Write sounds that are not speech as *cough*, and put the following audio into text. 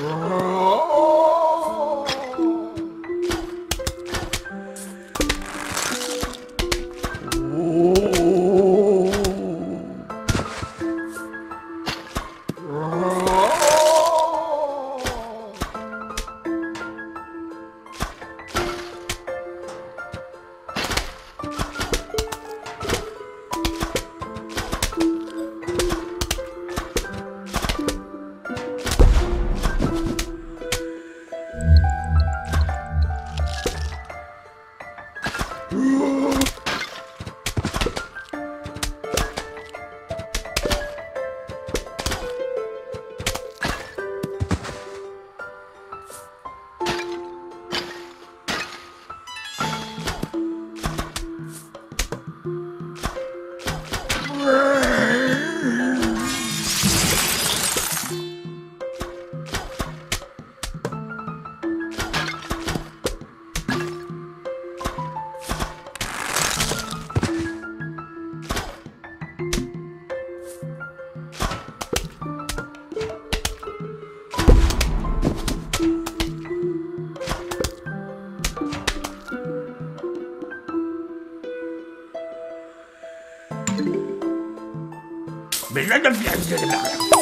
Oh. *laughs* Mais là,